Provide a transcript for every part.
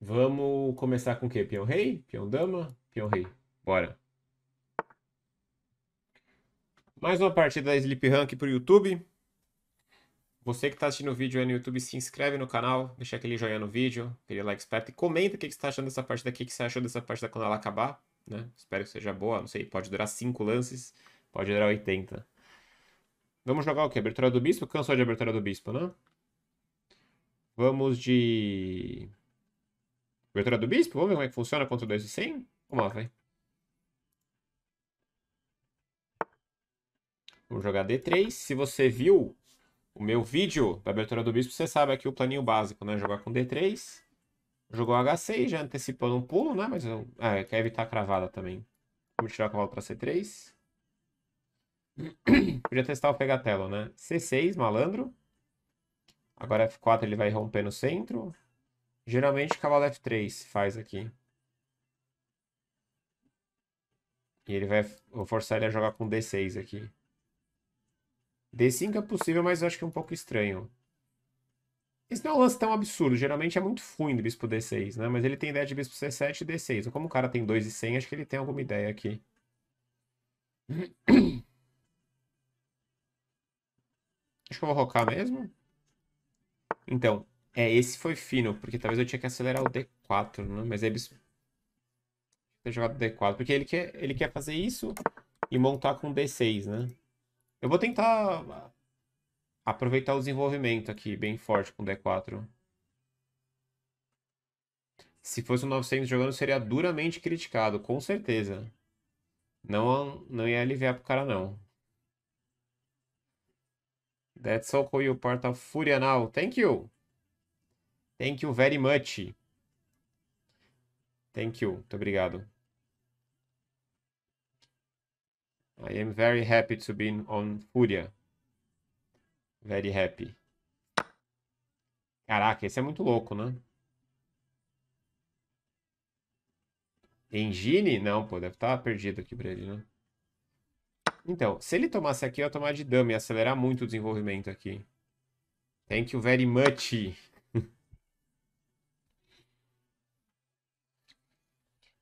Vamos começar com o quê? Peão rei? Peão dama? Peão rei. Bora. Mais uma partida da Sleep Rank pro YouTube. Você que está assistindo o vídeo aí no YouTube, se inscreve no canal, deixa aquele joinha no vídeo, aquele like esperto e comenta o que, que você está achando dessa partida aqui, o que você achou dessa partida quando ela acabar, né? Espero que seja boa, não sei, pode durar 5 lances, pode durar 80. Vamos jogar o quê? Abertura do Bispo? Cansou de abertura do Bispo, né? Vamos de... Abertura do Bispo? Vamos ver como é que funciona contra o 2 de 100? Vamos lá, vai. Vamos jogar D3. Se você viu o meu vídeo da abertura do bispo, você sabe aqui o planinho básico, né? Jogar com D3. Jogou H6, já antecipando um pulo, né? Mas eu... Ah, quer evitar a cravada também. Vamos tirar o cavalo para C3. Podia testar o pegatelo, né? C6, malandro. Agora F4 ele vai romper no centro. Geralmente cavalo F3 faz aqui. E ele vai... Vou forçar ele a jogar com D6 aqui. D5 é possível, mas eu acho que é um pouco estranho. Esse não é um lance tão absurdo. Geralmente é muito ruim do bispo D6, né? Mas ele tem ideia de bispo C7 e D6. Como o cara tem 2 e 100, acho que ele tem alguma ideia aqui. Acho que eu vou rocar mesmo. Então, é, esse foi fino, porque talvez eu tinha que acelerar o D4, né? Mas é bispo... Ter jogado D4, porque ele quer, ele quer fazer isso e montar com D6, né? Eu vou tentar aproveitar o desenvolvimento aqui, bem forte com D4. Se fosse um 900 jogando, seria duramente criticado, com certeza. Não, não ia aliviar pro cara, não. That's so cool, you part of Furia now. Thank you. Thank you very much. Thank you. Muito obrigado. I am very happy to be on Furia. Very happy. Caraca, esse é muito louco, né? Engine? Não, pô, deve estar tá perdido aqui pra ele, né? Então, se ele tomasse aqui, eu ia tomar de dama e acelerar muito o desenvolvimento aqui. Thank you very much.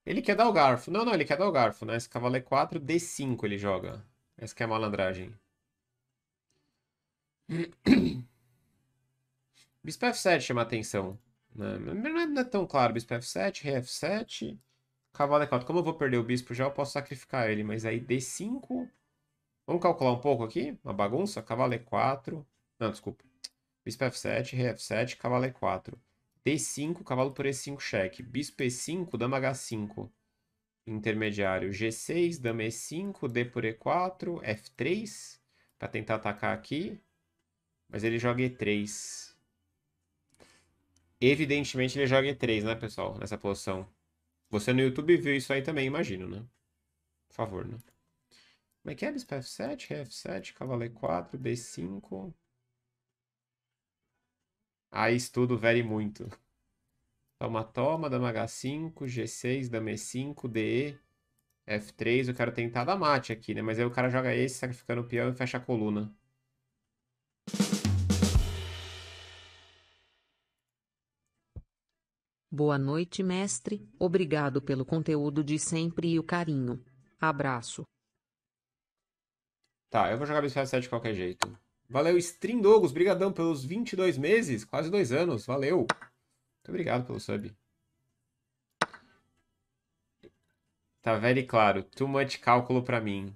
Ele quer dar o garfo. Não, não, ele quer dar o garfo, né? Esse cavalo é 4, D5 ele joga. Essa que é a malandragem. Bispo F7 chama atenção. Né? Não é tão claro. Bispo F7, Rei F7, Cavalo E4. Como eu vou perder o bispo já, eu posso sacrificar ele. Mas aí D5... Vamos calcular um pouco aqui? Uma bagunça? Cavalo E4... Não, desculpa. Bispo F7, Rei F7, Cavalo E4. D5, cavalo por E5, cheque. Bispo E5, dama H5. Intermediário G6, dama E5, D por E4, F3, para tentar atacar aqui. Mas ele joga E3. Evidentemente ele joga E3, né, pessoal? Nessa posição. Você no YouTube viu isso aí também, imagino, né? Por favor, né? Como é que é? Bispo F7, F7, cavalo E4, B5... Aí estudo vere muito. Toma, toma, dama H5, G6, dama E5, DE, F3. Eu quero tentar dar mate aqui, né? Mas aí o cara joga esse, sacrificando o peão e fecha a coluna. Boa noite, mestre. Obrigado pelo conteúdo de sempre e o carinho. Abraço. Tá, eu vou jogar Bispo F7 de qualquer jeito. Valeu, Strindogos. Brigadão pelos 22 meses, quase dois anos. Valeu. Muito obrigado pelo sub. Tá very claro. Too much cálculo pra mim.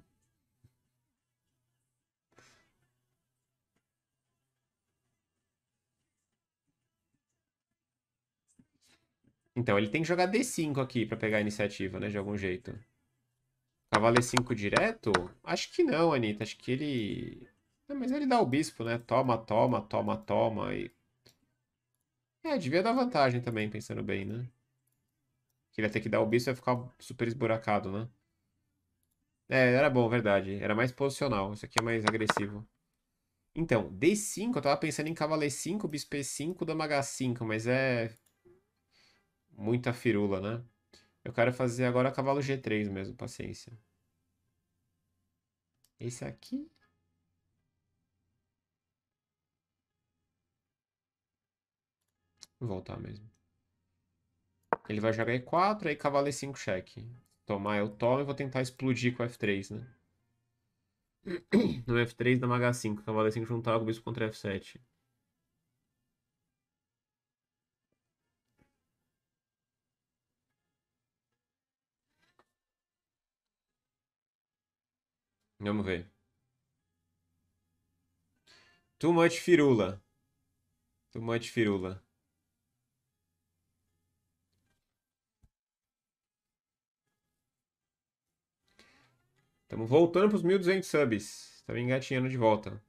Então, ele tem que jogar D5 aqui pra pegar a iniciativa, né? De algum jeito. Cavalo E5 direto? Acho que não, Anitta. Acho que ele... Não, mas ele dá o bispo, né? Toma, toma, toma, toma. E... É, devia dar vantagem também, pensando bem, né? Que ele ia ter que dar o bispo e ia ficar super esburacado, né? É, era bom, verdade. Era mais posicional. Isso aqui é mais agressivo. Então, D5, eu tava pensando em cavalo E5, bispo E5, dama H5, mas é... Muita firula, né? Eu quero fazer agora cavalo G3 mesmo, paciência. Esse aqui... voltar mesmo. Ele vai jogar E4, aí cavalo E5 cheque. Tomar eu tomo e vou tentar explodir com F3, né? No F3 dama H5, cavalo E5 juntar o bispo contra F7. Vamos ver. Too much firula. Too much firula. Estamos voltando para os 1.200 subs. Estamos engatinhando de volta.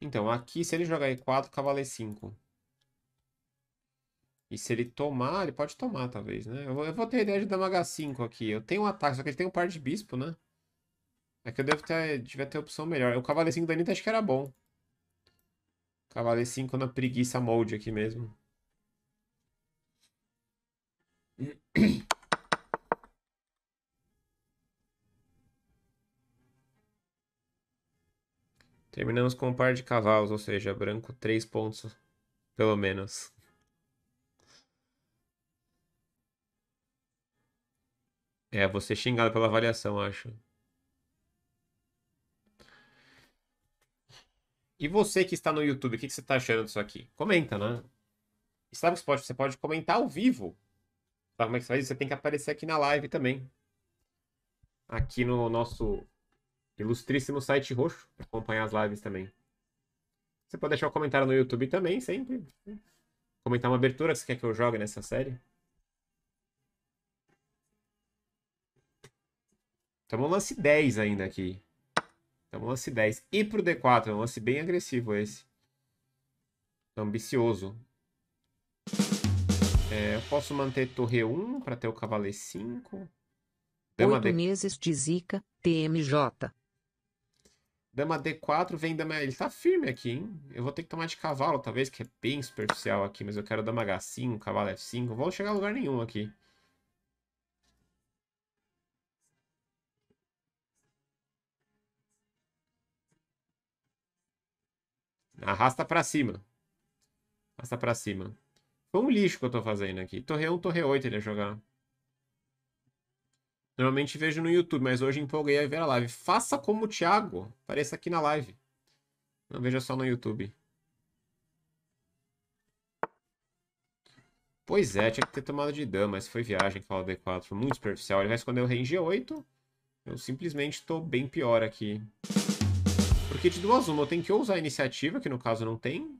Então, aqui, se ele jogar E4, cavalo E5. E se ele tomar, ele pode tomar, talvez, né? Eu vou, eu vou ter a ideia de dama H5 aqui. Eu tenho um ataque, só que ele tem um par de bispo, né? É que eu devo ter, devia ter opção melhor. O cavalo E5 da Anitta acho que era bom. Cavalo E5 na preguiça molde aqui mesmo. Terminamos com um par de cavalos, ou seja, branco 3 pontos, pelo menos. É, ser xingado pela avaliação, acho. E você que está no YouTube, o que, que você está achando disso aqui? Comenta, né? E você pode, você pode comentar ao vivo. Sabe como é que você faz? Você tem que aparecer aqui na live também. Aqui no nosso ilustríssimo site roxo, para acompanhar as lives também. Você pode deixar um comentário no YouTube também, sempre. Comentar uma abertura que você quer que eu jogue nessa série. Estamos no lance 10 ainda aqui. Estamos no lance 10. E pro D4, é um lance bem agressivo esse. Ambicioso. É, eu posso manter torre 1 para ter o cavalo E5. Dama Oito D... meses de zica, TMJ. Dama D4 vem dama... Ele tá firme aqui, hein? Eu vou ter que tomar de cavalo, talvez, que é bem superficial aqui. Mas eu quero dama H5, cavalo F5. Não vou chegar a lugar nenhum aqui. Arrasta pra cima. Arrasta pra cima. Foi um lixo que eu tô fazendo aqui. Torre 1, Torre 8 ele ia jogar. Normalmente vejo no YouTube, mas hoje empolguei a ver a live. Faça como o Thiago. Apareça aqui na live. Não veja só no YouTube. Pois é, tinha que ter tomado de dama, mas foi viagem que fala D4. Foi muito superficial. Ele vai esconder o rei em G8. Eu simplesmente tô bem pior aqui. Porque de duas uma, eu tenho que usar a iniciativa, que no caso não tem.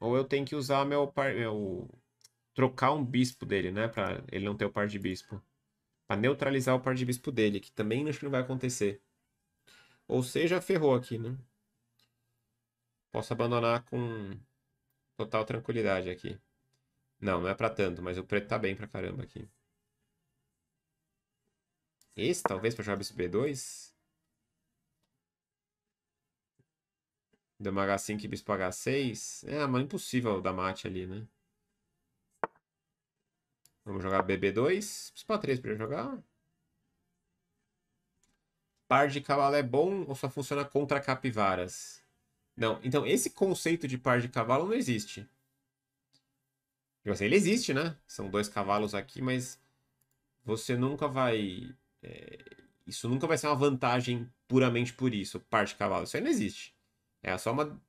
Ou eu tenho que usar meu par... Meu... Trocar um bispo dele, né? Pra ele não ter o par de bispo. Pra neutralizar o par de bispo dele, que também acho que não vai acontecer. Ou seja, ferrou aqui, né? Posso abandonar com total tranquilidade aqui. Não, não é pra tanto, mas o preto tá bem pra caramba aqui. Esse, talvez, pra jogar bispo B2? Dama H5 e bispo H6. É, mas impossível dar mate ali, né? Vamos jogar BB2. Bispo A3 pra jogar. Par de cavalo é bom ou só funciona contra capivaras? Não, então esse conceito de par de cavalo não existe. Tipo assim, ele existe, né? São dois cavalos aqui, mas você nunca vai... É... Isso nunca vai ser uma vantagem puramente por isso, par de cavalo. Isso aí não existe. É só uma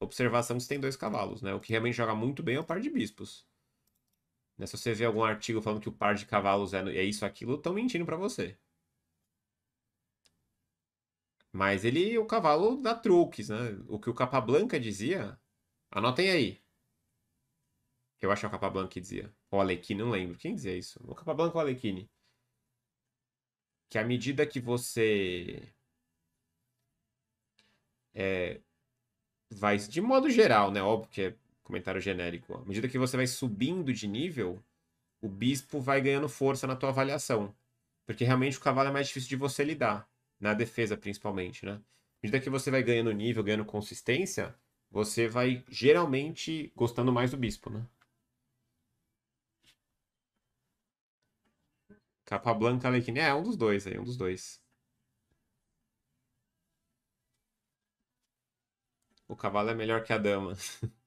observação que você tem dois cavalos, né? O que realmente joga muito bem é o par de bispos. Né? Se você vê algum artigo falando que o par de cavalos é, é isso, aquilo, estão mentindo para você. Mas ele, o cavalo dá truques, né? O que o Capablanca dizia, anotem aí. Eu acho que é o Capablanca que dizia. Ou Alequine, não lembro. Quem dizia isso? O Capablanca ou o Alequine? Que à medida que você é, vai, de modo geral, né? Óbvio que é comentário genérico. À medida que você vai subindo de nível, o bispo vai ganhando força na tua avaliação. Porque realmente o cavalo é mais difícil de você lidar. Na defesa, principalmente, né? À medida que você vai ganhando nível, ganhando consistência, você vai geralmente gostando mais do bispo, né? Capa Blanca, Alequine. É, um dos dois aí, um dos dois. O cavalo é melhor que a dama.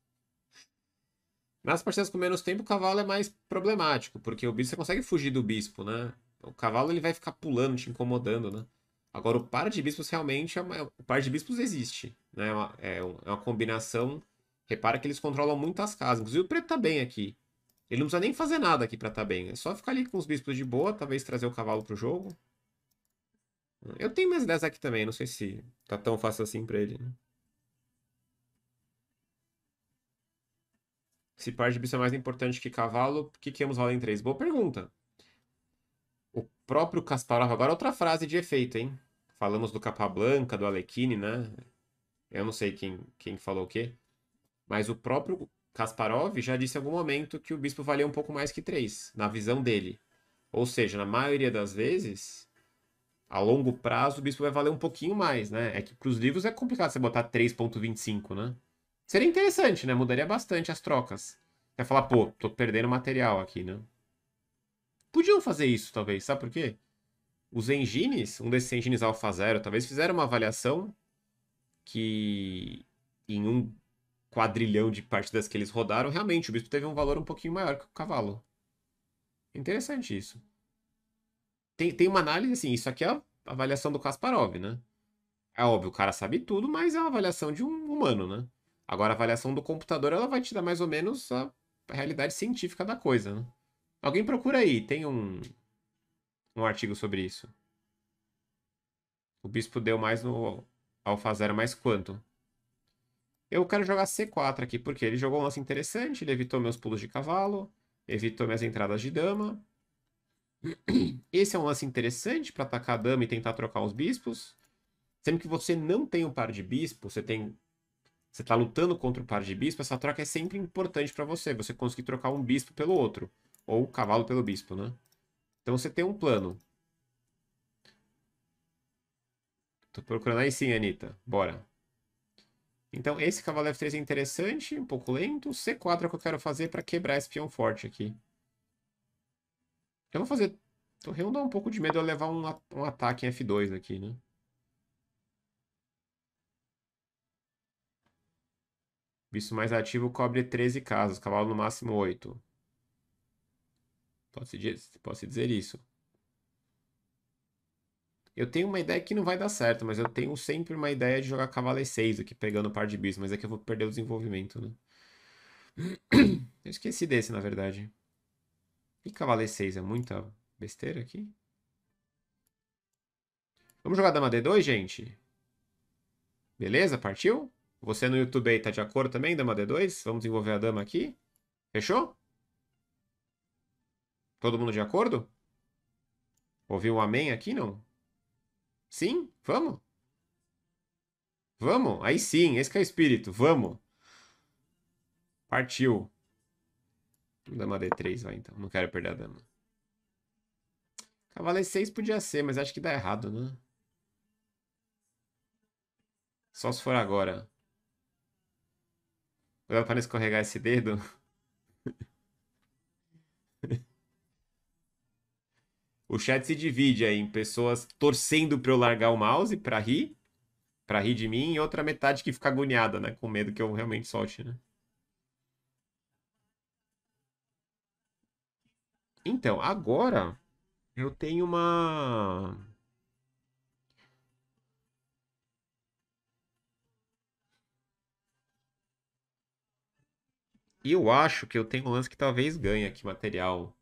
Nas partidas com menos tempo, o cavalo é mais problemático, porque o bispo você consegue fugir do bispo, né? O cavalo ele vai ficar pulando, te incomodando, né? Agora, o par de bispos realmente é uma... O par de bispos existe, né? É uma, é uma combinação. Repara que eles controlam muitas casas. Inclusive, o preto tá bem aqui. Ele não precisa nem fazer nada aqui pra tá bem. É só ficar ali com os bispos de boa, talvez trazer o cavalo pro jogo. Eu tenho mais 10 aqui também, não sei se tá tão fácil assim pra ele, né? Se par de bispo é mais importante que cavalo, por que queremos rolar em 3? Boa pergunta. O próprio Kasparov, agora outra frase de efeito, hein? Falamos do Capablanca, do Alekhine, né? Eu não sei quem, quem falou o quê. Mas o próprio Kasparov já disse em algum momento que o bispo valia um pouco mais que 3, na visão dele. Ou seja, na maioria das vezes, a longo prazo, o bispo vai valer um pouquinho mais, né? É que para os livros é complicado você botar 3.25, né? Seria interessante, né? Mudaria bastante as trocas. Vai falar, pô, tô perdendo material aqui, né? Podiam fazer isso, talvez. Sabe por quê? Os engines, um desses engines Alpha Zero, talvez fizeram uma avaliação que em um quadrilhão de partidas que eles rodaram, realmente o bispo teve um valor um pouquinho maior que o cavalo. Interessante isso. Tem, tem uma análise assim, isso aqui é a avaliação do Kasparov, né? É óbvio, o cara sabe tudo, mas é uma avaliação de um humano, né? Agora, a avaliação do computador, ela vai te dar mais ou menos a realidade científica da coisa, né? Alguém procura aí, tem um, um artigo sobre isso. O bispo deu mais no alfa zero, mais quanto? Eu quero jogar C4 aqui, porque ele jogou um lance interessante, ele evitou meus pulos de cavalo, evitou minhas entradas de dama. Esse é um lance interessante para atacar a dama e tentar trocar os bispos. Sempre que você não tem um par de bispo, você tem você está lutando contra o par de bispo, essa troca é sempre importante para você. Você conseguir trocar um bispo pelo outro. Ou cavalo pelo bispo, né? Então você tem um plano. Tô procurando aí sim, Anitta. Bora. Então esse cavalo F3 é interessante, um pouco lento. C4 é o que eu quero fazer para quebrar esse peão forte aqui. Eu vou fazer... Torreão dá um pouco de medo de levar um, um ataque em F2 aqui, né? Visto mais ativo cobre 13 casas, cavalo no máximo 8. Posso dizer, posso dizer isso. Eu tenho uma ideia que não vai dar certo, mas eu tenho sempre uma ideia de jogar cavalo E6 aqui, pegando o par de bis, mas é que eu vou perder o desenvolvimento, né? Eu esqueci desse, na verdade. E cavalo E6 é muita besteira aqui? Vamos jogar dama D2, gente? Beleza? Partiu? Você no YouTube aí tá de acordo também, dama D2? Vamos desenvolver a dama aqui? Fechou? Todo mundo de acordo? Ouviu um amém aqui, não? Sim? Vamos? Vamos? Aí sim, esse é o espírito. Vamos. Partiu. Dama D3 vai então. Não quero perder a dama. Cavalo E6 podia ser, mas acho que dá errado, né? Só se for agora. Cuidado para não escorregar esse dedo. o chat se divide aí em pessoas torcendo para eu largar o mouse para rir, para rir de mim, e outra metade que fica agoniada, né, com medo que eu realmente solte, né? Então, agora eu tenho uma E eu acho que eu tenho um lance que talvez ganhe aqui material.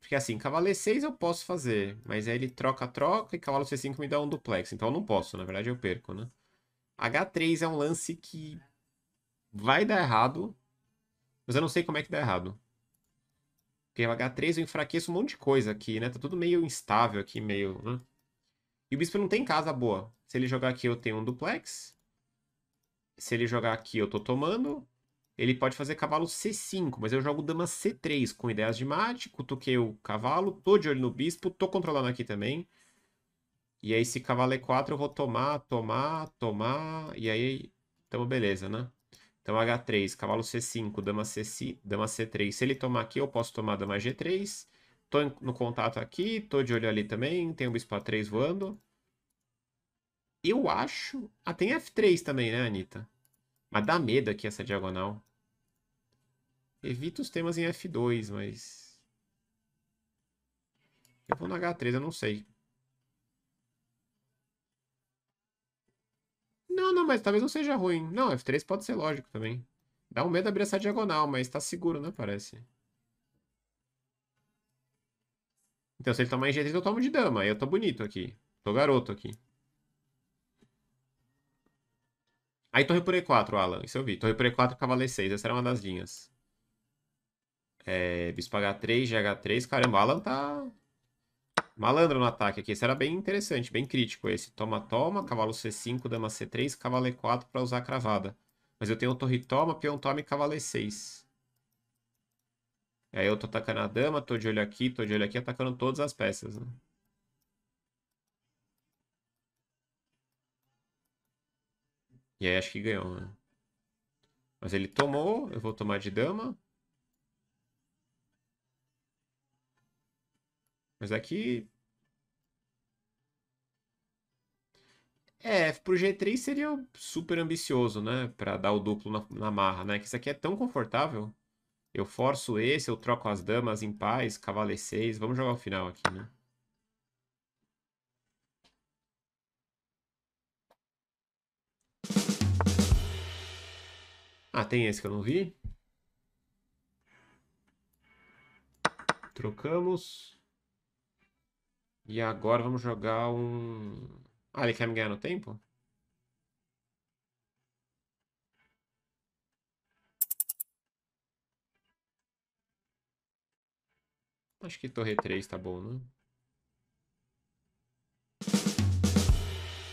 Porque assim, cavalo E6 eu posso fazer, mas aí ele troca-troca e cavalo C5 me dá um duplex. Então eu não posso, na verdade eu perco, né? H3 é um lance que vai dar errado, mas eu não sei como é que dá errado. Porque o H3 eu enfraqueço um monte de coisa aqui, né? Tá tudo meio instável aqui, meio... Né? E o bispo não tem casa boa. Se ele jogar aqui eu tenho um duplex. Se ele jogar aqui eu tô tomando ele pode fazer cavalo C5, mas eu jogo dama C3 com ideias de mate, cutuquei o cavalo, tô de olho no bispo, tô controlando aqui também. E aí, se cavalo E4, eu vou tomar, tomar, tomar, e aí, tamo beleza, né? Então, H3, cavalo C5, dama, C, dama C3. Se ele tomar aqui, eu posso tomar dama G3. Tô no contato aqui, tô de olho ali também, tem o bispo A3 voando. Eu acho... Ah, tem F3 também, né, Anitta? Mas dá medo aqui essa diagonal. Evita os temas em F2, mas... Eu vou no H3, eu não sei. Não, não, mas talvez não seja ruim. Não, F3 pode ser lógico também. Dá um medo abrir essa diagonal, mas tá seguro, né? Parece. Então, se ele tomar em G3, eu tomo de dama. Eu tô bonito aqui. Tô garoto aqui. Aí torre por E4, Alan. Isso eu vi. Torre por E4, cavalo E6. Essa era uma das linhas. É, bispo H3, GH3. Caramba, Alan tá malandro no ataque aqui. Esse era bem interessante, bem crítico esse. Toma, toma, cavalo C5, dama C3, cavalo E4 para usar cravada. Mas eu tenho torre toma, peão toma e cavalo E6. Aí eu tô atacando a dama, tô de olho aqui, tô de olho aqui, atacando todas as peças, né? E aí acho que ganhou, né? Mas ele tomou, eu vou tomar de dama. Mas aqui... É, pro G3 seria super ambicioso, né? Pra dar o duplo na, na marra, né? Que isso aqui é tão confortável. Eu forço esse, eu troco as damas em paz, cavalo E6. Vamos jogar o final aqui, né? Ah, tem esse que eu não vi. Trocamos. E agora vamos jogar um... Ah, ele quer me ganhar no tempo? Acho que torre 3 tá bom, né?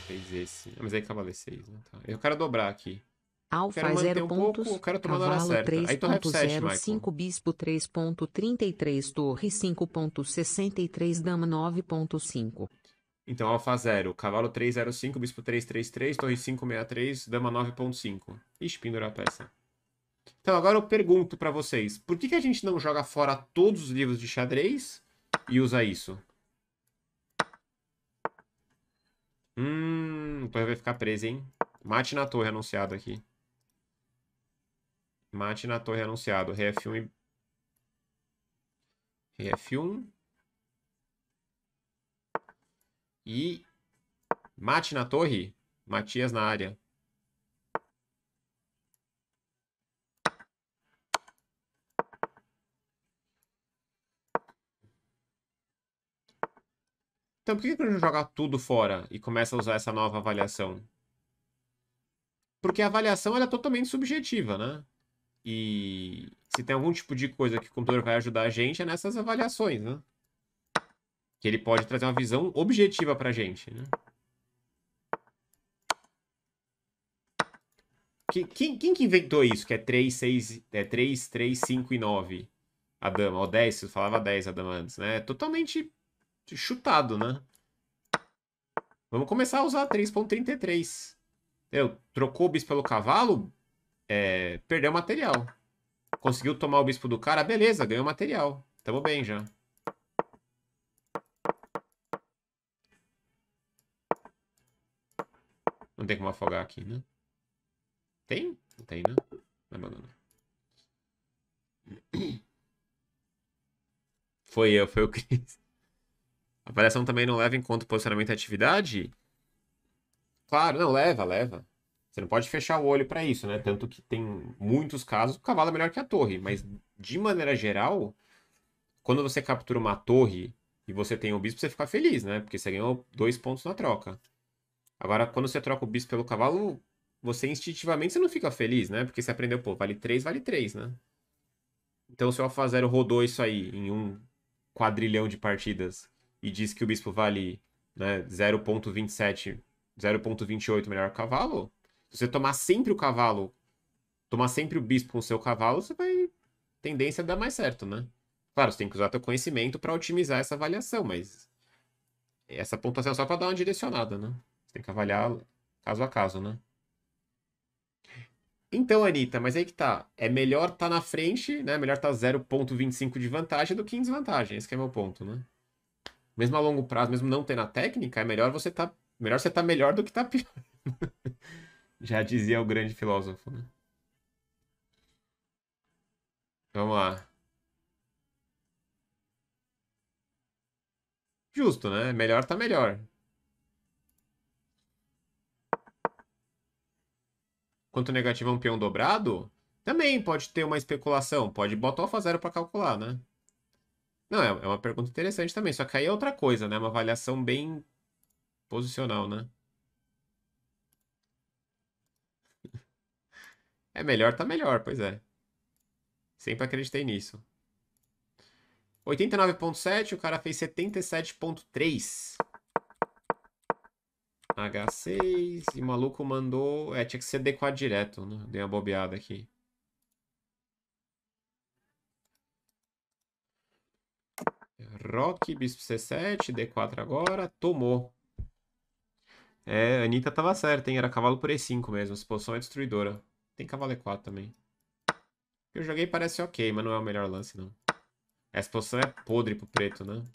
Fez esse. Ah, mas aí cavalo 6, né? Tá. Eu quero dobrar aqui. Alfa 0 um pouco, quero cavalo certa. Aí torre F7, Michael. 3.05, bispo 3.33, torre 5.63, dama 9.5. Então, alfa 0, cavalo 305, bispo 333, torre 563, dama 9.5. Ixi, pendurar a peça. Então, agora eu pergunto pra vocês, por que, que a gente não joga fora todos os livros de xadrez e usa isso? Hum, a torre vai ficar presa, hein? Mate na torre anunciado aqui. Mate na torre anunciado. Rei F1 e... Rei F1. E... Mate na torre. Matias na área. Então por que a gente não joga tudo fora e começa a usar essa nova avaliação? Porque a avaliação é totalmente subjetiva, né? E se tem algum tipo de coisa que o computador vai ajudar a gente é nessas avaliações, né? Que ele pode trazer uma visão objetiva pra gente, né? Quem, quem que inventou isso? Que é 3, 6, é 3, 3, 5 e 9 a dama. Ou 10, você falava 10 a dama antes, né? É totalmente chutado, né? Vamos começar a usar 3.33. Eu trocou o bispo pelo cavalo, é, perdeu material. Conseguiu tomar o bispo do cara, beleza, ganhou material. Tamo bem já. Não tem como afogar aqui, né? Tem? Não tem, né? Não, não. Foi eu, foi o Cris. A avaliação também não leva em conta o posicionamento e atividade? Claro, não, leva, leva. Você não pode fechar o olho para isso, né? Tanto que tem muitos casos o cavalo é melhor que a torre. Mas, de maneira geral, quando você captura uma torre e você tem o bispo, você fica feliz, né? Porque você ganhou dois pontos na troca. Agora, quando você troca o bispo pelo cavalo, você instintivamente você não fica feliz, né? Porque você aprendeu, pô, vale 3, vale 3, né? Então, se o Alfa Zero rodou isso aí em um quadrilhão de partidas e diz que o bispo vale né, 0.27 0.28 melhor cavalo, se você tomar sempre o cavalo, tomar sempre o bispo com o seu cavalo, você vai tendência a dar mais certo, né? Claro, você tem que usar teu conhecimento para otimizar essa avaliação, mas essa pontuação é só para dar uma direcionada, né? Você tem que avaliar caso a caso, né? Então, Anitta, mas aí que tá. É melhor tá na frente, né? Melhor tá 0.25 de vantagem do que em desvantagem. Esse é meu ponto, né? Mesmo a longo prazo, mesmo não tendo a técnica, é melhor você tá Melhor você tá melhor do que tá pior. Já dizia o grande filósofo, né? Vamos lá. Justo, né? Melhor tá melhor. Quanto negativo é um peão dobrado? Também pode ter uma especulação. Pode botar alfa zero para calcular, né? Não, é, é uma pergunta interessante também. Só que aí é outra coisa, né? Uma avaliação bem posicional, né? É melhor, tá melhor, pois é. Sempre acreditei nisso. 89.7, o cara fez 77.3. H6, e o maluco mandou... É, tinha que ser D4 direto, né? Dei uma bobeada aqui. Rock, bispo C7, D4 agora, tomou. É, a Anitta tava certa, hein? Era cavalo por E5 mesmo, essa posição é destruidora. Tem cavalo E4 também. Eu joguei parece ok, mas não é o melhor lance, não. Essa posição é podre pro preto, né?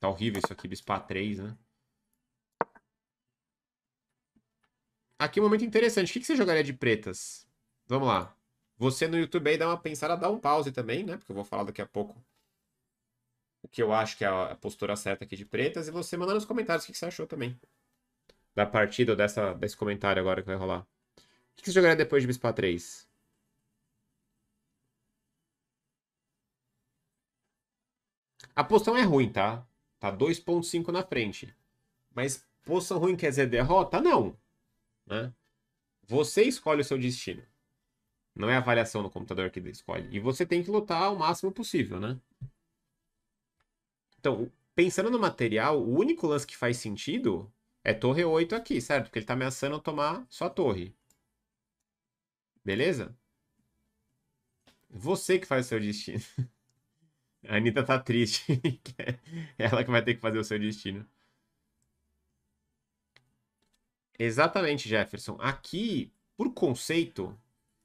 Tá horrível isso aqui, bispo A3, né? Aqui um momento interessante. O que, você jogaria de pretas? Vamos lá. Você no YouTube aí dá uma pensada, dá um pause também, né? Porque eu vou falar daqui a pouco o que eu acho que é a postura certa aqui de pretas. E você manda nos comentários o que, você achou também. Da partida ou dessa, desse comentário agora que vai rolar. O que, você jogaria depois de bispo A3? A posição é ruim, tá? Tá 2.5 na frente. Mas posição ruim quer dizer derrota? Não. Né? Você escolhe o seu destino. Não é a avaliação no computador que escolhe. E você tem que lutar o máximo possível, né? Então, pensando no material, o único lance que faz sentido é torre 8 aqui, certo? Porque ele tá ameaçando tomar só torre. Beleza? Você que faz o seu destino. A Anitta tá triste. é ela que vai ter que fazer o seu destino. Exatamente, Jefferson. Aqui, por conceito,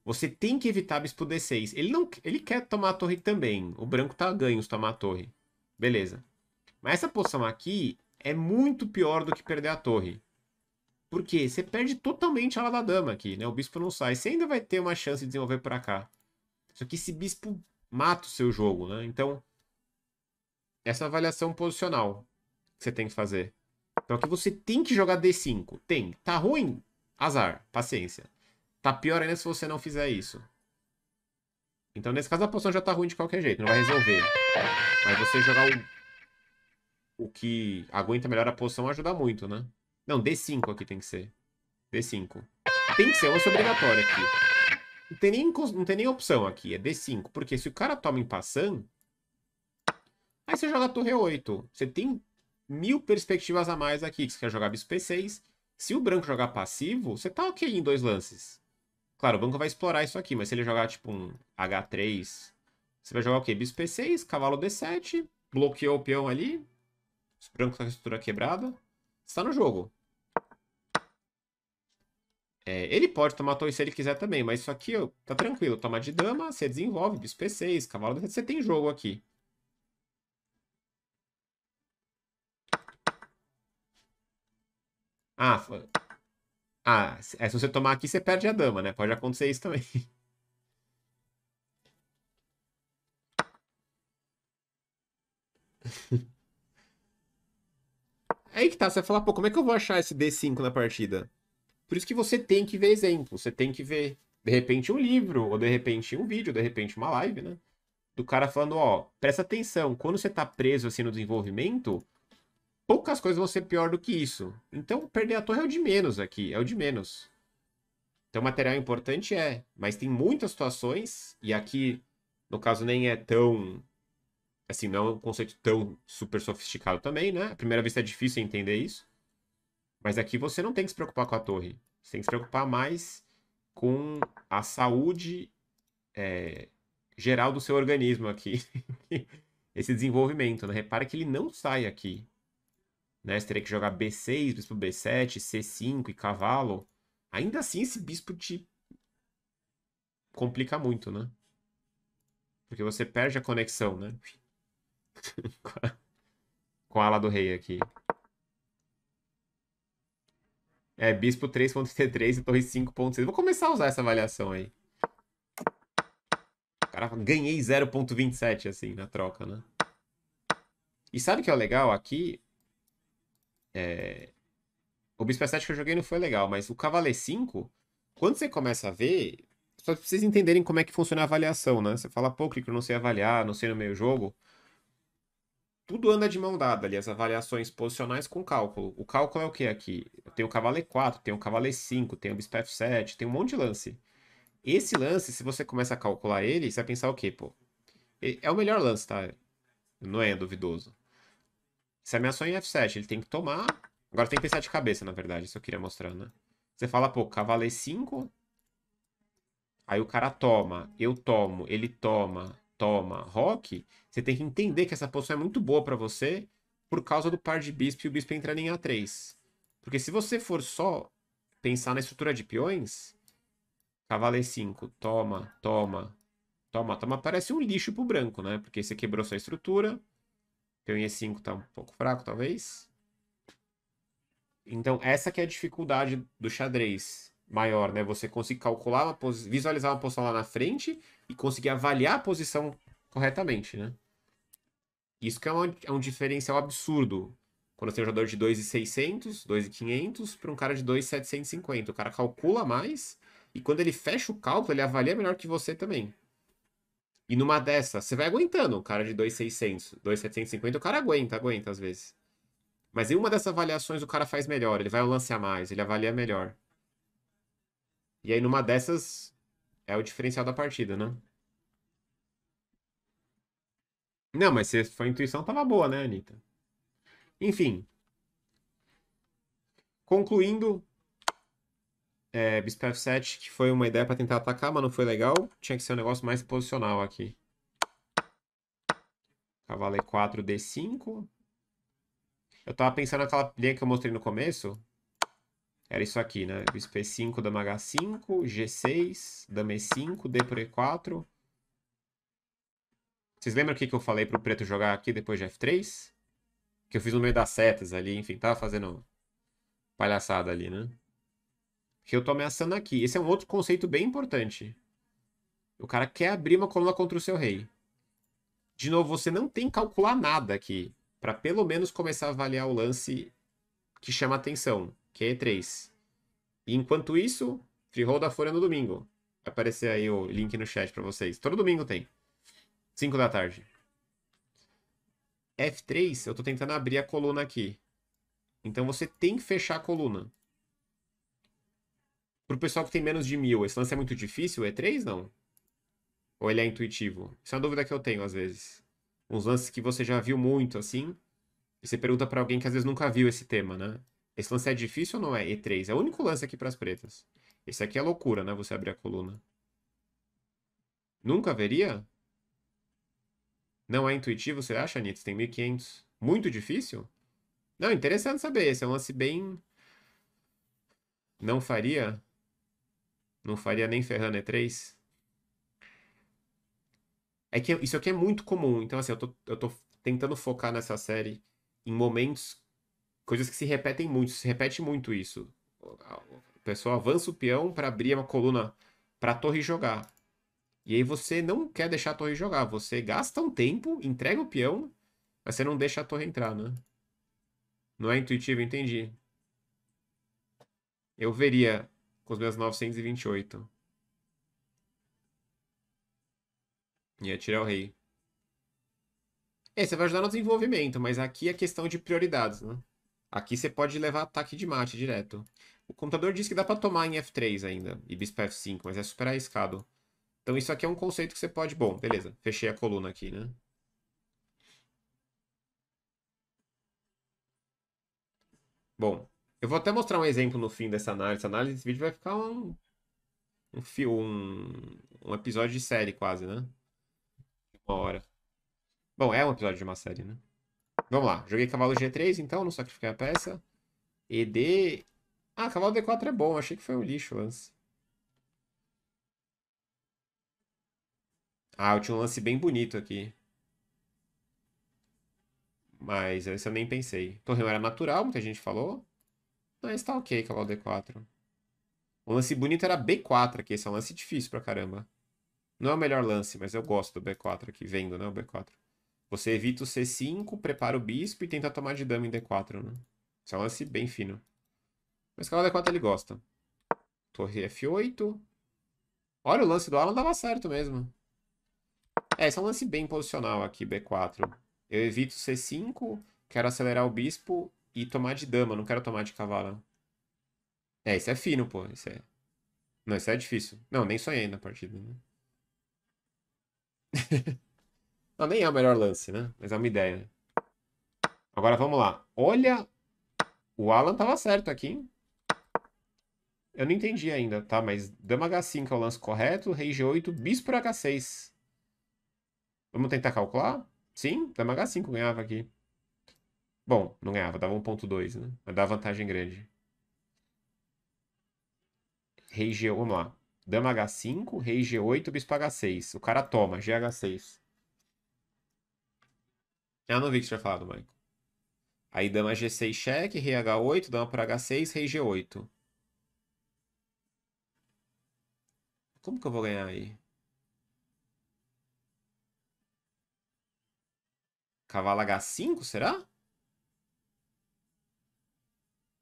você tem que evitar bispo D6. Ele não, ele quer tomar a torre também. O branco tá ganho se tomar a torre. Beleza. Mas essa posição aqui é muito pior do que perder a torre. Por quê? Você perde totalmente a ala da dama aqui, né? O bispo não sai. Você ainda vai ter uma chance de desenvolver para cá. Só que esse bispo mata o seu jogo, né? Então, essa avaliação posicional que você tem que fazer. Então aqui você tem que jogar D5. Tem. Tá ruim? Azar. Paciência. Tá pior ainda se você não fizer isso. Então nesse caso a posição já tá ruim de qualquer jeito. Não vai resolver. Mas você jogar o, o que aguenta melhor a posição ajuda muito, né? Não, D5 aqui tem que ser. D5. Tem que ser uma obrigatória aqui. Não tem, nem, não tem nem opção aqui. É D5. Porque se o cara toma em passando Aí você joga a torre 8. Você tem mil perspectivas a mais aqui. Que você quer jogar bispo P6. Se o branco jogar passivo, você tá ok em dois lances. Claro, o branco vai explorar isso aqui, mas se ele jogar tipo um H3, você vai jogar o quê? Bispo P6, cavalo D7, bloqueou o peão ali. O branco tá com a estrutura quebrada. Está no jogo. É, ele pode tomar torre se ele quiser também, mas isso aqui ó, tá tranquilo. Toma de dama, você desenvolve, bispo P6, cavalo D7, você tem jogo aqui. Ah, ah, é, se você tomar aqui, você perde a dama, né? Pode acontecer isso também. Aí que tá, você vai falar, pô, como é que eu vou achar esse D5 na partida? Por isso que você tem que ver exemplo, você tem que ver, de repente, um livro, ou de repente um vídeo, de repente uma live, né? Do cara falando, ó, presta atenção, quando você tá preso assim no desenvolvimento, poucas coisas vão ser pior do que isso. Então, perder a torre é o de menos aqui, é o de menos. Então, material importante é, mas tem muitas situações, e aqui, no caso, nem é tão. Assim, não é um conceito tão super sofisticado também, né? À primeira vista é difícil entender isso. Mas aqui você não tem que se preocupar com a torre. Você tem que se preocupar mais com a saúde é, geral do seu organismo aqui. Esse desenvolvimento, né? Repara que ele não sai aqui né? Você teria que jogar B6, bispo B7, C5 e cavalo. Ainda assim, esse bispo te complica muito, né? Porque você perde a conexão, né? Com a ala do rei aqui. É, bispo 3.33 e torre 5.6. Vou começar a usar essa avaliação aí. Cara, ganhei 0.27, assim, na troca, né? E sabe o que é legal aqui? É... O bispo 7 que eu joguei não foi legal, mas o cavaleiro 5, quando você começa a ver, só pra vocês entenderem como é que funciona a avaliação, né? Você fala, pô, que eu não sei avaliar, não sei no meio jogo tudo anda de mão dada ali, as avaliações posicionais com cálculo. O cálculo é o que aqui? Eu tenho o cavalo E4, tenho o cavalo E5, tenho o bispo F7, tem um monte de lance. Esse lance, se você começa a calcular ele, você vai pensar o quê, pô? É o melhor lance, tá? Não é duvidoso. Se ameaçou em F7, ele tem que tomar. Agora tem que pensar de cabeça, na verdade, isso eu queria mostrar, né? Você fala, pô, cavalo E5. Aí o cara toma, eu tomo, ele toma, toma rock, você tem que entender que essa posição é muito boa para você por causa do par de bispo e o bispo entrando em A3. Porque se você for só pensar na estrutura de peões, cavalo E5, toma, toma, toma, toma, parece um lixo pro branco, né? Porque você quebrou sua estrutura, peão E5 tá um pouco fraco, talvez. Então, essa que é a dificuldade do xadrez maior, né? Você conseguir calcular uma visualizar uma posição lá na frente e conseguir avaliar a posição corretamente, né? Isso que é, uma, é um diferencial absurdo. Quando você tem um jogador de 2,600, 2,500 para um cara de 2,750. O cara calcula mais e quando ele fecha o cálculo, ele avalia melhor que você também. E numa dessa, você vai aguentando. O cara de 2,600, 2,750, o cara aguenta, aguenta às vezes. Mas em uma dessas avaliações o cara faz melhor, ele vai ao lance a mais, ele avalia melhor. E aí numa dessas é o diferencial da partida, né? Não, mas se a intuição tava boa, né, Anitta? Enfim. Concluindo, é, Bispo F7, que foi uma ideia para tentar atacar, mas não foi legal. Tinha que ser um negócio mais posicional aqui. Cavalo E4, D5. Eu tava pensando naquela linha que eu mostrei no começo. Era isso aqui, né? Bispo E5, dama H5, G6, dama E5, D por E4. Vocês lembram o que, eu falei pro preto jogar aqui depois de F3? Que eu fiz no meio das setas ali, enfim, tava fazendo palhaçada ali, né? Que eu tô ameaçando aqui. Esse é um outro conceito bem importante. O cara quer abrir uma coluna contra o seu rei. De novo, você não tem que calcular nada aqui. para pelo menos começar a avaliar o lance que chama atenção, que é E3. E enquanto isso, free roll da Folha no domingo. Vai aparecer aí o link no chat para vocês. Todo domingo tem. 5 da tarde. F3, eu tô tentando abrir a coluna aqui. Então você tem que fechar a coluna. Pro pessoal que tem menos de mil, esse lance é muito difícil? E3 não? Ou ele é intuitivo? Isso é uma dúvida que eu tenho às vezes. Uns lances que você já viu muito assim. E você pergunta para alguém que às vezes nunca viu esse tema, né? Esse lance é difícil ou não é? E3. É o único lance aqui para as pretas. Esse aqui é loucura, né? Você abrir a coluna. Nunca veria? Não é intuitivo, você acha, Nitz? Tem 1500. Muito difícil? Não, interessante saber. Esse é um lance bem. Não faria? Não faria nem ferrando E3? É que isso aqui é muito comum. Então, assim, eu tô, eu tô tentando focar nessa série em momentos. Coisas que se repetem muito. Se repete muito isso. O pessoal avança o peão para abrir uma coluna para a torre jogar. E aí você não quer deixar a torre jogar. Você gasta um tempo, entrega o peão, mas você não deixa a torre entrar, né? Não é intuitivo, entendi. Eu veria com os meus 928. Ia tirar o rei. É, você vai ajudar no desenvolvimento, mas aqui é questão de prioridades, né? Aqui você pode levar ataque de mate direto. O computador diz que dá pra tomar em F3 ainda, e bispo F5, mas é super arriscado. Então isso aqui é um conceito que você pode... Bom, beleza. Fechei a coluna aqui, né? Bom, eu vou até mostrar um exemplo no fim dessa análise. Essa análise desse vídeo vai ficar um... Um, fio, um, um episódio de série quase, né? Uma hora. Bom, é um episódio de uma série, né? Vamos lá. Joguei cavalo G3, então, não sacrifiquei a peça. ED... Ah, cavalo D4 é bom. Achei que foi um lixo o lance. Ah, eu tinha um lance bem bonito aqui. Mas esse eu nem pensei. Torreão era natural, muita gente falou. Esse tá ok, cavalo D4. O lance bonito era B4 aqui. Esse é um lance difícil pra caramba. Não é o melhor lance, mas eu gosto do B4 aqui, vendo, né, o B4. Você evita o C5, prepara o bispo e tenta tomar de dama em D4, né? Esse é um lance bem fino. Mas cavalo D4 ele gosta. Torre F8. Olha, o lance do Alan dava certo mesmo. É, esse é um lance bem posicional aqui, B4. Eu evito C5, quero acelerar o bispo e tomar de dama, não quero tomar de cavalo. É, isso é fino, pô. Isso é... Não, isso é difícil. Não, nem sonhei na partida. Né? não, nem é o melhor lance, né? Mas é uma ideia. Agora vamos lá. Olha, o Alan tava certo aqui. Eu não entendi ainda, tá? Mas dama H5 é o lance correto, rei G8, bispo por H6. Vamos tentar calcular? Sim, dama H5 ganhava aqui. Bom, não ganhava, dava 1.2, né? Mas dava vantagem grande. Rei G... Vamos lá. Dama H5, rei G8, bispo H6. O cara toma, GH6. Ah, não vi que você tinha falado, Michael. Aí dama G6 cheque, rei H8, dama por H6, rei G8. Como que eu vou ganhar aí? Cavalo H5, será?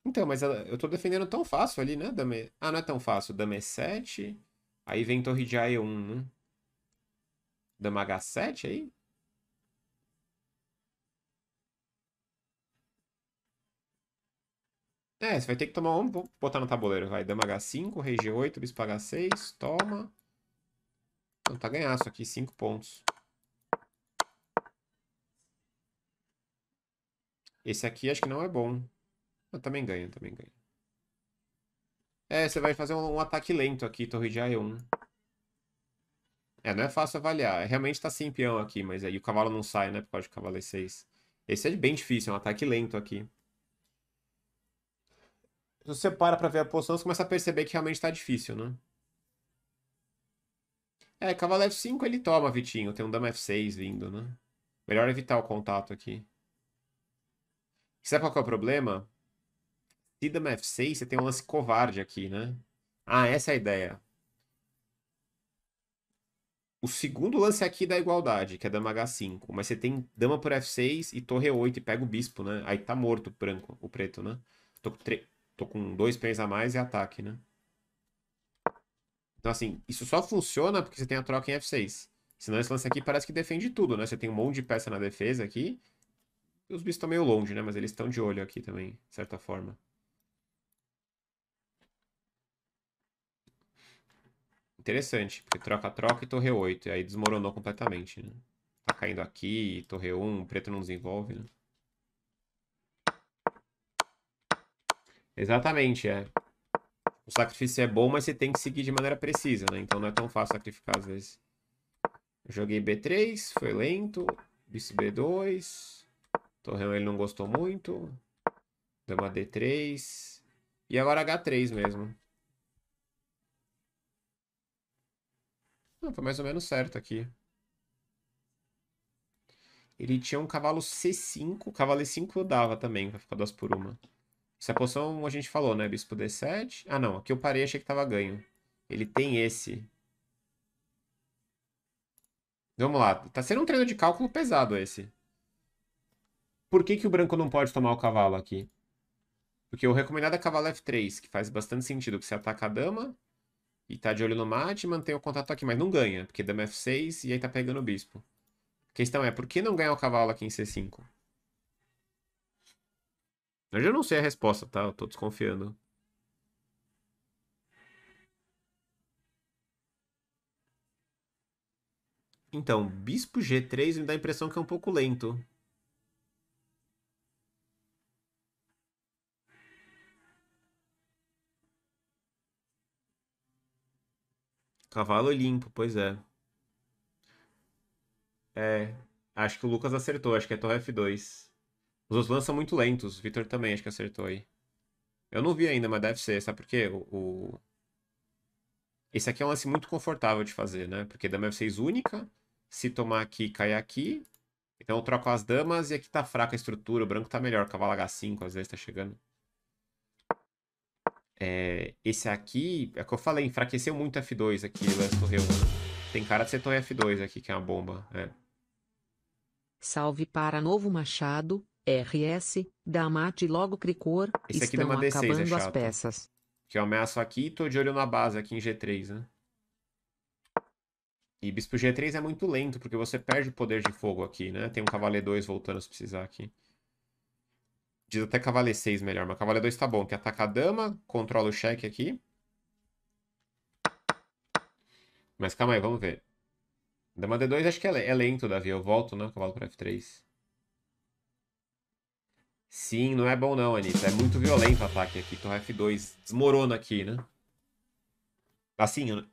Então, mas eu tô defendendo tão fácil ali, né? Dama... Ah, não é tão fácil. Dama E7. Aí vem torre de A1, né? Dama H7 aí? É, você vai ter que tomar um. Vou botar no tabuleiro, vai. Dama H5, rei G8, bispo H6, toma. Não, tá ganhaço aqui, 5 pontos. Esse aqui acho que não é bom. Eu também ganho, também ganho. É, você vai fazer um, um ataque lento aqui, torre de A1. É, não é fácil avaliar. Realmente tá sem peão aqui, mas aí o cavalo não sai, né? Por causa de cavalo E6. Esse é bem difícil, é um ataque lento aqui. Se você para pra ver a posição, você começa a perceber que realmente tá difícil, né? É, cavalo F5 ele toma, Vitinho. Tem um dama F6 vindo, né? Melhor evitar o contato aqui. Sabe qual que é o problema? Se dama F6, você tem um lance covarde aqui, né? Ah, essa é a ideia. O segundo lance aqui da igualdade, que é dama H5. Mas você tem dama por F6 e torre 8 e pega o bispo, né? Aí tá morto o branco, o preto, né? Tô com, tre... Tô com dois peões a mais e ataque, né? Então, assim, isso só funciona porque você tem a troca em F6. Senão esse lance aqui parece que defende tudo, né? Você tem um monte de peça na defesa aqui. E os bichos estão meio longe, né? Mas eles estão de olho aqui também, de certa forma. Interessante, porque troca-troca e torre 8. E aí desmoronou completamente, né? Tá caindo aqui, torre 1, preto não desenvolve, né? Exatamente, é. O sacrifício é bom, mas você tem que seguir de maneira precisa, né? Então não é tão fácil sacrificar às vezes. Joguei B3, foi lento. Bispo B2. Torreão ele não gostou muito. Dama D3. E agora H3 mesmo. Não, foi mais ou menos certo aqui. Ele tinha um cavalo C5. Cavalo E5 eu dava também, vai ficar duas por uma. Essa posição a gente falou, né? Bispo D7. Ah, não. Aqui eu parei achei que tava ganho. Ele tem esse. Vamos lá. Tá sendo um treino de cálculo pesado esse. Por que, que o branco não pode tomar o cavalo aqui? Porque o recomendado é cavalo F3, que faz bastante sentido, que você ataca a dama e tá de olho no mate e mantém o contato aqui, mas não ganha, porque dama F6 e aí tá pegando o bispo. A questão é, por que não ganhar o cavalo aqui em C5? Eu já não sei a resposta, tá? Eu tô desconfiando. Então, bispo G3 me dá a impressão que é um pouco lento. Cavalo limpo, pois é. É, acho que o Lucas acertou, acho que é torre F2. Os outros lançam muito lentos. O Victor também acho que acertou aí. Eu não vi ainda, mas deve ser. Sabe por quê? O, o... Esse aqui é um lance muito confortável de fazer, né? Porque dama F6 única. Se tomar aqui, cai aqui. Então eu troco as damas e aqui tá fraca a estrutura. O branco tá melhor. Cavalo H5 às vezes tá chegando. É, esse aqui, é o que eu falei, enfraqueceu muito F2 aqui, lance torre 1. Né? Tem cara de ser torre F2 aqui, que é uma bomba. É. Salve para Novo Machado, RS, Damate logo Cricor, Esse aqui estão numa D6 é acabando as chato. peças. Que eu ameaço aqui e tô de olho na base aqui em G3, né? E bispo G3 é muito lento, porque você perde o poder de fogo aqui, né? Tem um cavaleiro 2 voltando se precisar aqui. Diz até cavaleiro 6 melhor, mas cavaleiro 2 tá bom, que ataca a dama, controla o cheque aqui. Mas calma aí, vamos ver. Dama D2 acho que é, é lento, Davi. Eu volto, né? Cavalo para F3. Sim, não é bom não, Anitta. É muito violento o ataque aqui. Torre F2 desmorona aqui, né? Assim,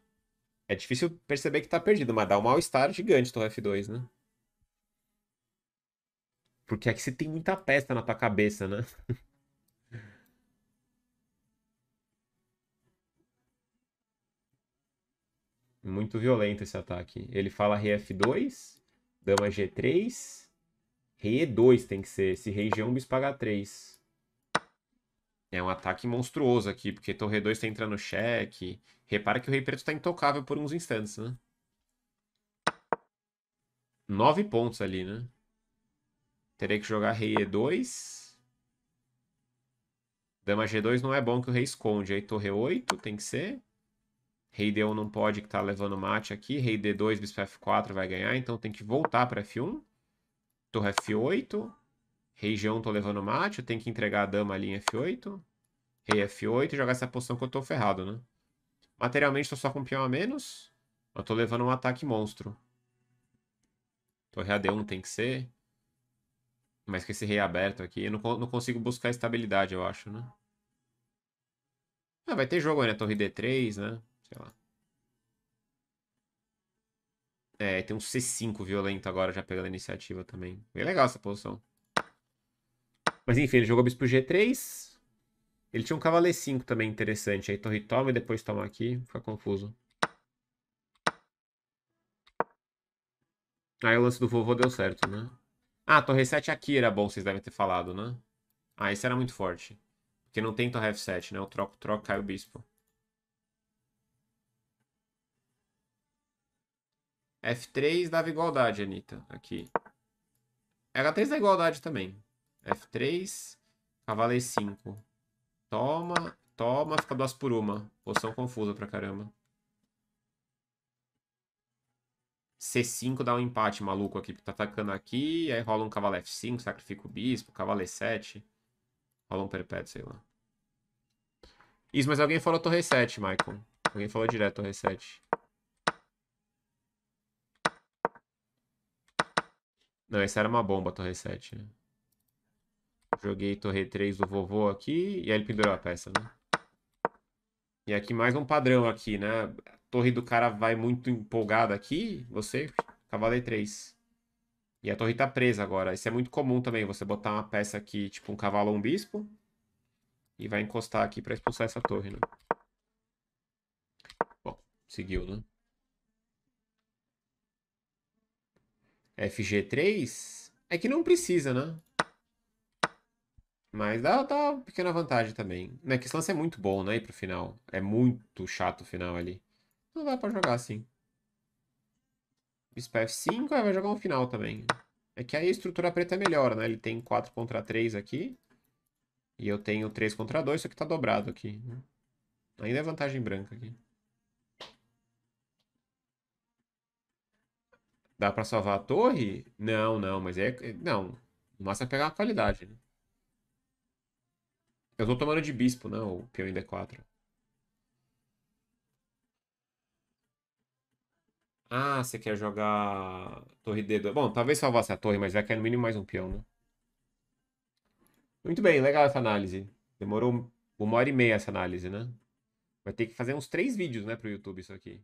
é difícil perceber que tá perdido, mas dá um mal-estar gigante Torre F2, né? Porque aqui você tem muita peça na tua cabeça, né? Muito violento esse ataque. Ele fala rei F2, dama G3, rei E2 tem que ser. Se rei G1, bispo H3. É um ataque monstruoso aqui, porque torre 2 tá entrando no cheque. Repara que o rei preto tá intocável por uns instantes, né? Nove pontos ali, né? Terei que jogar rei E2. Dama G2 não é bom que o rei esconde. Aí torre 8 tem que ser. Rei D1 não pode, que tá levando mate aqui. Rei D2, bispo F4 vai ganhar, então tem que voltar para F1. Torre F8. Rei G1 tô levando mate, eu tenho que entregar a dama ali em F8. Rei F8 e jogar essa posição que eu tô ferrado, né? Materialmente tô só com um peão a menos. Eu tô levando um ataque monstro. Torre AD1 tem que ser. Mas com esse rei aberto aqui, eu não, não consigo buscar estabilidade, eu acho, né? Ah, vai ter jogo aí, né? Torre D3, né? Sei lá. É, tem um C5 violento agora já pegando a iniciativa também. Bem legal essa posição. Mas enfim, ele jogou bispo G3. Ele tinha um cavaleiro 5 também interessante. Aí torre toma e depois toma aqui. Fica confuso. Aí o lance do vovô deu certo, né? Ah, torre 7 aqui era bom, vocês devem ter falado, né? Ah, esse era muito forte. Porque não tem torre F7, né? O troco, troco, cai o bispo. F3 dava igualdade, Anitta. Aqui. H3 dá igualdade também. F3, cavalo 5 Toma, toma, fica duas por uma. Posição confusa pra caramba. C5 dá um empate maluco aqui. Tá atacando aqui, aí rola um cavalo F5, sacrifica o bispo, cavalo E7. Rola um perpétuo, sei lá. Isso, mas alguém falou torre 7, Michael. Alguém falou direto torre 7. Não, essa era uma bomba, torre 7, né? Joguei torre 3 do vovô aqui e aí ele pendurou a peça, né? E aqui mais um padrão aqui, né? A torre do cara vai muito empolgada aqui, você, cavaleiro 3. E a torre tá presa agora. Isso é muito comum também, você botar uma peça aqui, tipo um cavalo ou um bispo, e vai encostar aqui para expulsar essa torre, né? Bom, seguiu, né? FG3 é que não precisa, né? Mas dá, dá uma pequena vantagem também. Não é que esse lance é muito bom, né? Ir pro final. É muito chato o final ali. Não dá pra jogar assim. Bispo F5, vai jogar um final também. É que aí a estrutura preta é melhor, né? Ele tem 4 contra 3 aqui. E eu tenho 3 contra 2, só que tá dobrado aqui. Né? Ainda é vantagem branca aqui. Dá pra salvar a torre? Não, não, mas é... Não, o máximo é pegar a qualidade, né? Eu tô tomando de bispo, né? O peão em D4. Ah, você quer jogar torre D2. Bom, talvez salvasse a torre, mas vai cair no mínimo mais um peão, né? Muito bem, legal essa análise. Demorou uma hora e meia essa análise, né? Vai ter que fazer uns três vídeos, né, pro YouTube isso aqui.